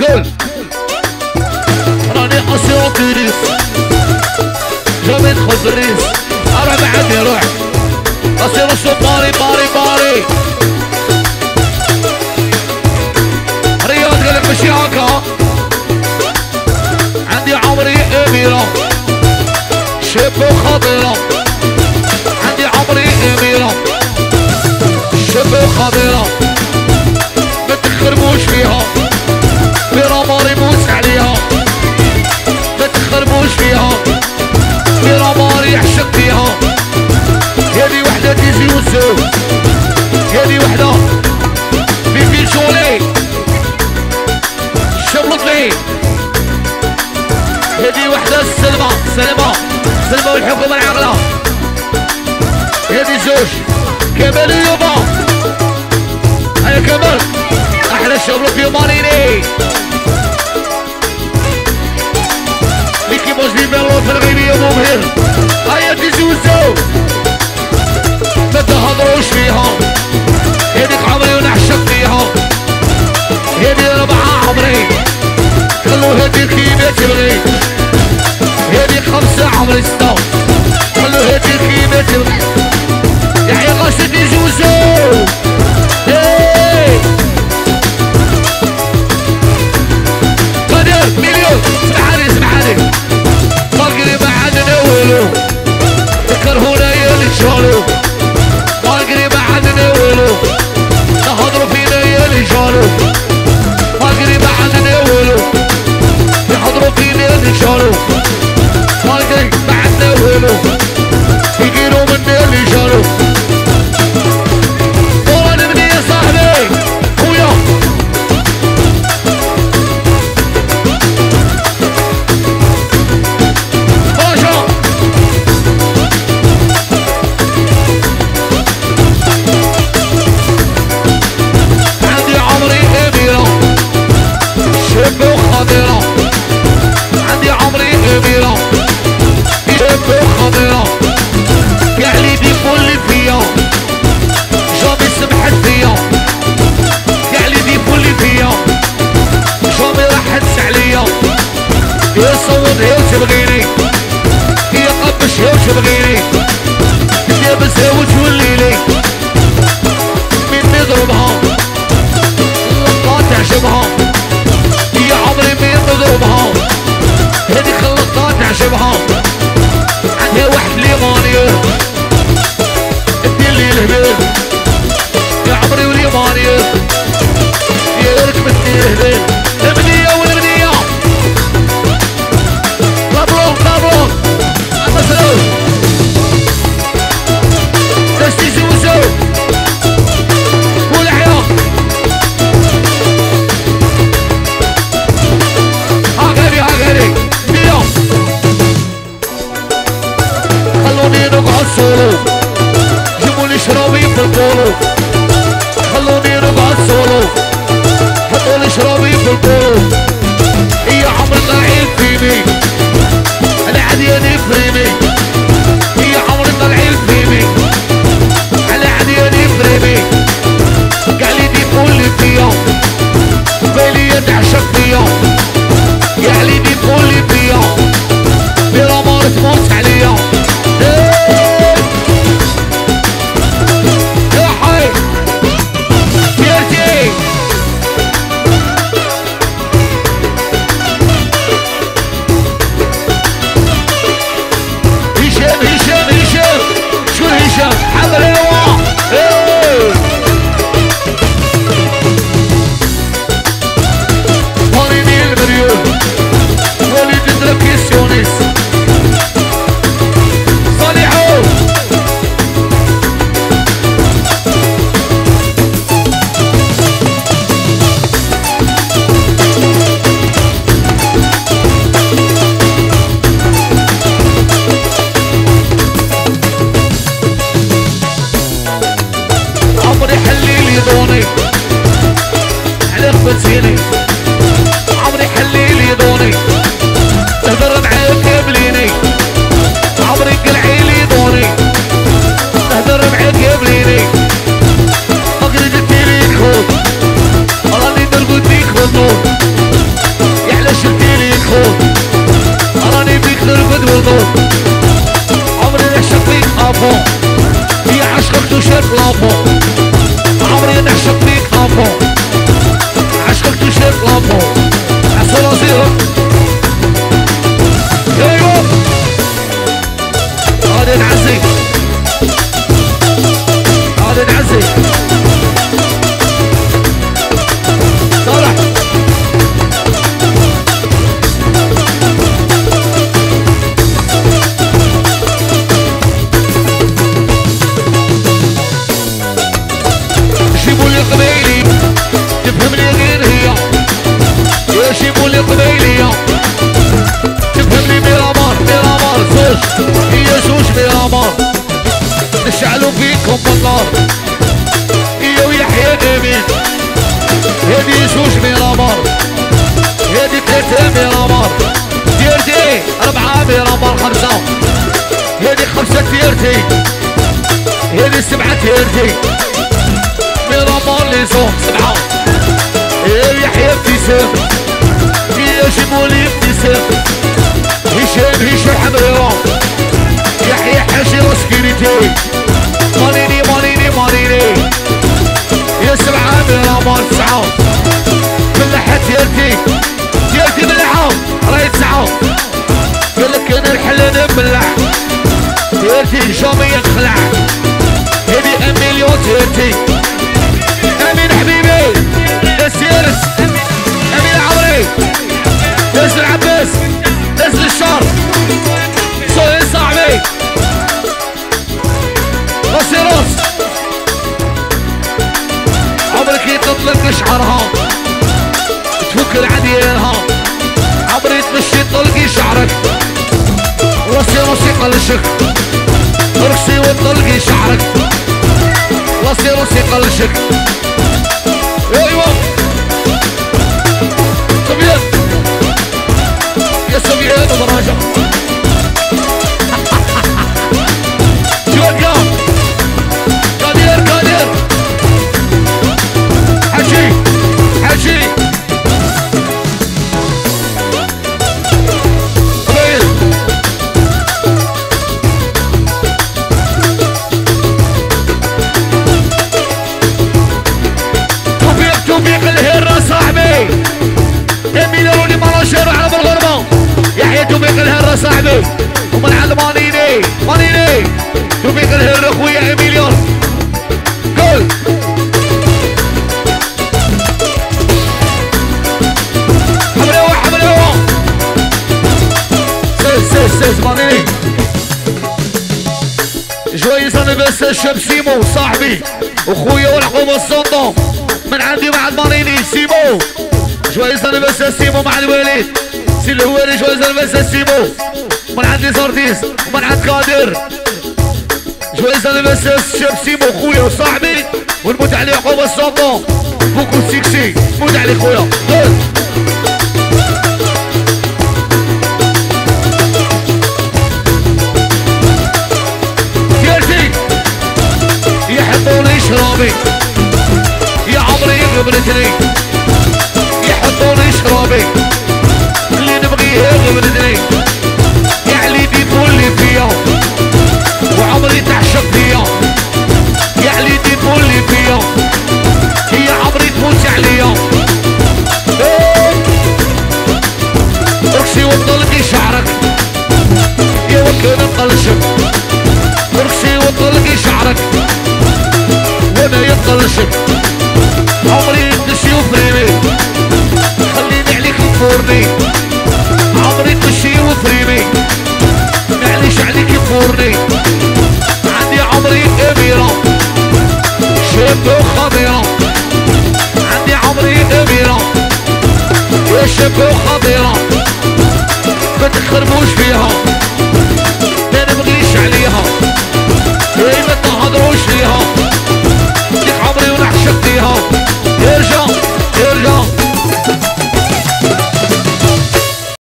قول راني اسيرو تيريس جامي ندخل بالريس أروح بعدي روح اسيرو شو باري باري باري. رياض لك مشي هكا. عندي عمري أميرة. شاب وخضيرة. عندي عمري أميرة. شاب وخضيرة. زوج. كمال يوما هيا كمال. أحلى شبلط يومانيني ميكي موز بيبلو في الغيبية مبهر هيا تزوزو ما تهضروش فيها هذيك عمري Thank you. سمحت فيا. يعني دي كل فيا. جامي راح عليا. يا صوت يا تبغيني يا قبش يا تبغيني يا بزاوج والليلي مين نضربها. اللقطة تعجبها يا عمري مين نضربها. هذيك اللقطة تعجبها خلوني نقعد سولو جيبوا شرابي في البولو خلوني نقعد سولو حطوا شرابي في البولو يا عمري طالعين فيني أنا عدياني فريمي النار يا ويحيى نبي. هادي زوج ميرامار هادي ثلاثة ميرامار ديرتي أربعة ميرامار خمسة. هادي خمسة تيرتي هادي سبعة تيرتي ميرامار لي زوج سبعة. يا يحيى ابتسام يا جمولي ابتسام هشام هشام حميرة يحيى حاجي راس كريتي ديرتي ديرتي شعرك راسي راسي قلشك راسي وطلقي شعرك. راسي راسي قلشك سبيان يا سبيان صاحبي. ومن على مانيني مانيني. توفيق الهرة أخويا ايميليون قول حملوة حملوة سيس سيس سيس مانيني. جويز أنا بس الشاب سيمو صاحبي. أخويا والعقوبة الصندوق. من عندي مع الماريني سيمو. جويز أنا بس سيمو مع الوالد. سي الهواري جويز أنا بس سيمو. من عندي زرديس ومن عند قادر جويز أنا بس الشاب سيمو اخويا وصاحبي. ونموت عليه عقوبة الصندوق بوكو سيكسي موت عليه خويا. يحبوني شرابي. يا عمري غبرتني. يحبوني شرابي. اللي نبغيه غبرتني. وعمري تعشق يعني دي تولي هي عمري تموت عليا إيه. وطلقي شعرك. يا وكان مقلشك ركسي وطلقي شعرك. وأنا يطلشك شاب وخضيرة ما تخربوش فيها.